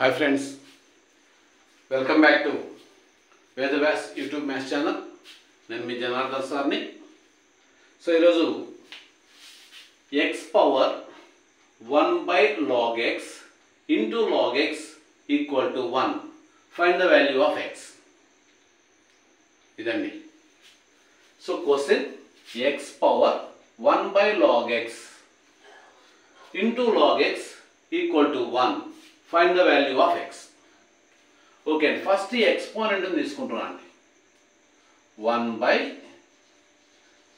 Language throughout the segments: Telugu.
Hi friends welcome back to Vedavyas YouTube maths channel నేను మీ జనార్దన్ సార్ని. సో ఈరోజు x power one by log x into log x equal to one find the value of x ఇదండి. So question x power one by log x into log x equal to one find the value of x okay అండి ఫస్ట్ ఈ ఎక్స్పోనెంట్ని తీసుకుంటున్నాను అండి one by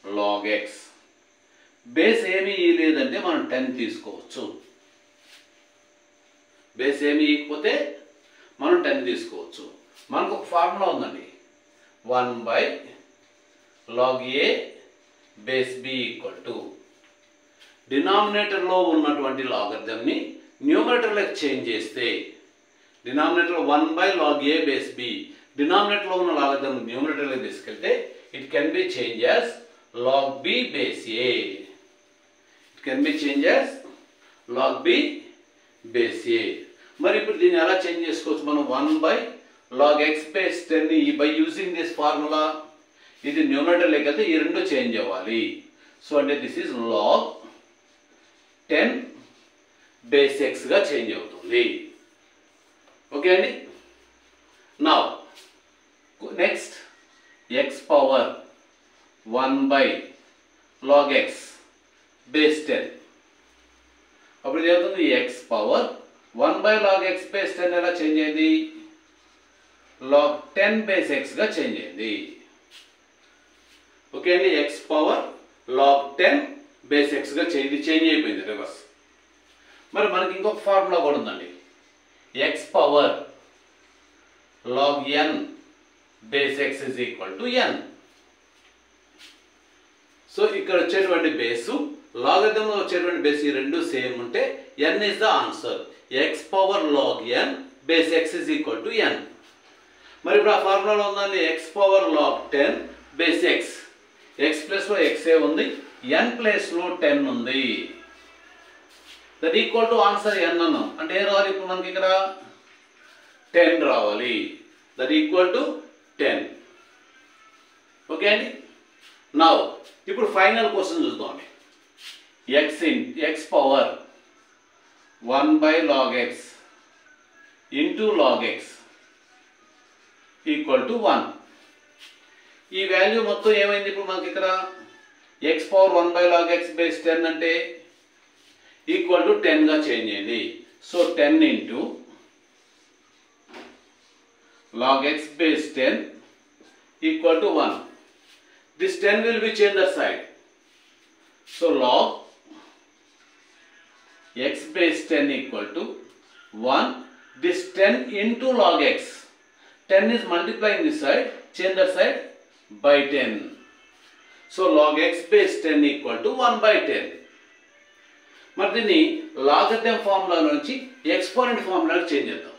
log x base ఏమీ లేదంటే మనం టెన్ తీసుకోవచ్చు. బేస్ ఏమీ ఇకపోతే మనం టెన్ తీసుకోవచ్చు. మనకు ఒక ఫార్ములా ఉందండి. One by log a base b equal to డినామినేటర్లో ఉన్నటువంటి లాగర్థంని న్యూమరేటర్లోకి చేంజ్ చేస్తే denominator one by log a base b డినామినేటర్లో ఉన్న లాగర్థం న్యూమరేటర్లోకి తీసుకెళ్తే it can be change as log b base a. It can be change as log b base a. మరి ఇప్పుడు దీన్ని ఎలా చేంజ్ చేసుకోవచ్చు మనం? One by log x base ten by using this formula. ఇది న్యూమరేటర్ లేకపోతే ఈ రెండు చేంజ్ అవ్వాలి. సో అంటే this is log ten base ఎక్స్గా change అవుతుంది. ఓకే అండి? నా next x power one by log x base ten అప్పుడు ఏమవుతుంది x power one by log x base ten ఎలా చేంజ్ అయింది? లాగ్ టెన్ బేస్ ఎక్స్గా చేంజ్ అయింది. ఓకే అండి? X power log ten base ఎక్స్గా change change అయిపోయింది రివర్స్ మరి మనకి ఇంకొక ఫార్ములా కూడా ఉందండి. X power log n base x is equal to n so ఇక్కడ వచ్చేటువంటి బేసు లాగర్థంలో వచ్చేటువంటి బేస్ ఈ రెండు సేమ్ ఉంటే n is the answer x power log n base x is equal to n మరి ఇప్పుడు ఆ ఫార్ములాలో ఉందండి x power log ten base x x ప్లస్లో ఎక్సే ఉంది? ఎన్ ప్లేస్లో టెన్ ఉంది. That equal to answer n అన్నాం. అంటే ఏం రావాలి ఇప్పుడు మనకి ఇక్కడ? టెన్ రావాలి. That equal to ten okay అండి నా ఇప్పుడు ఫైనల్ క్వశ్చన్ చూద్దాం x in x power one by log x into log x equal to one ఈ వాల్యూ మొత్తం ఏమైంది ఇప్పుడు మనకి ఇక్కడ? X power one by log x base ten అంటే ఈక్వల్ టు టెన్గా చేంజ్ అయింది so ten into log x base ten equal to one this ten will be change that side so log x base ten equal to one this ten into log x ten is multiplying this side change that side by 10 so log x base 10 equal to 1 by 10 మరి దీన్ని లాగర్థం ఫార్ములా నుంచి ఎక్స్పోనెంట్ ఫార్ములాకి చేంజ్ చేద్దాం.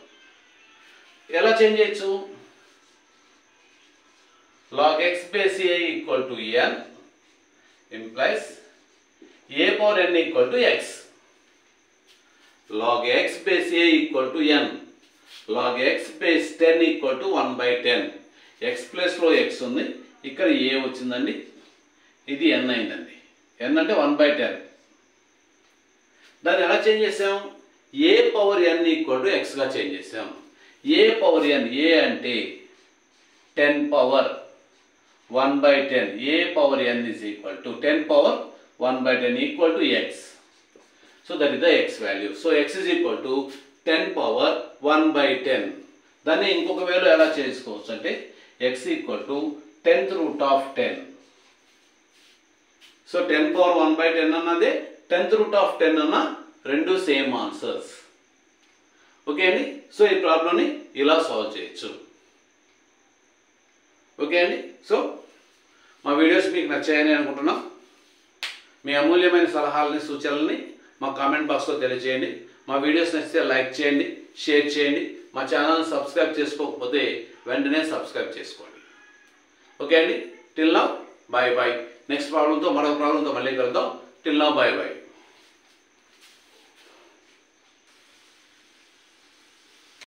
ఎలా చేంజ్ చేయొచ్చు? Log x బేసిఐ a equal to n implies a power n equal to x log x బేసిఐ a equal to n log x base ten equal to one by ten x ప్లస్లో ఎక్స్ ఉంది. ఇక్కడ ఏ వచ్చిందండి. ఇది ఎన్ అయిందండి. ఎన్ అంటే వన్ బై టెన్ దాన్ని ఎలా చేంజ్ చేసాం a power n equal to ఎక్స్గా change చేసాం ఏ పవర్ ఎన్ ఏ అంటే ten power one by ten a power n is equal to ten power one by ten equal to x so that is the x value so x is equal to ten power one by ten దాన్ని ఇంకొక వేలో ఎలా చేసుకోవచ్చు అంటే x equal to tenth root of ten so ten power one by ten అన్నది టెన్త్ రూట్ ఆఫ్ టెన్ అన్న రెండు సేమ్ ఆన్సర్స్ ఓకే అండి? సో ఈ ప్రాబ్లమ్ని ఇలా సాల్వ్ చేయొచ్చు. ఓకే అండి? సో మా వీడియోస్ మీకు నచ్చాయని అనుకుంటున్నాం. మీ అమూల్యమైన సలహాలని సూచనలని మా కామెంట్ బాక్స్లో తెలియజేయండి. మా వీడియోస్ నచ్చితే లైక్ చేయండి షేర్ చేయండి. మా ఛానల్ని సబ్స్క్రైబ్ చేసుకోకపోతే వెంటనే సబ్స్క్రైబ్ చేసుకోండి. ఓకే అండి? Till now bye bye next ప్రాబ్లంతో మరొక ప్రాబ్లంతో మళ్ళీ కలుద్దాం. Till now bye bye